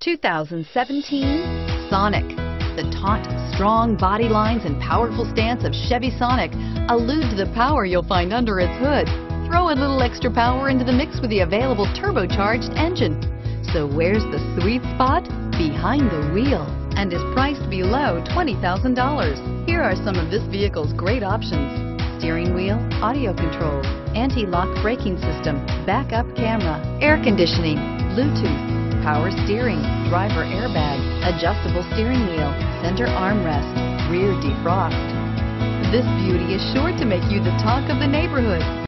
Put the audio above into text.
2017 Sonic. The taut, strong body lines and powerful stance of Chevy Sonic allude to the power you'll find under its hood. Throw a little extra power into the mix with the available turbocharged engine. So where's the sweet spot? Behind the wheel and is priced below $20,000. Here are some of this vehicle's great options. Steering wheel, audio controls, anti-lock braking system, backup camera, air conditioning, Bluetooth, power steering, driver airbag, adjustable steering wheel, center armrest, rear defrost. This beauty is sure to make you the talk of the neighborhood.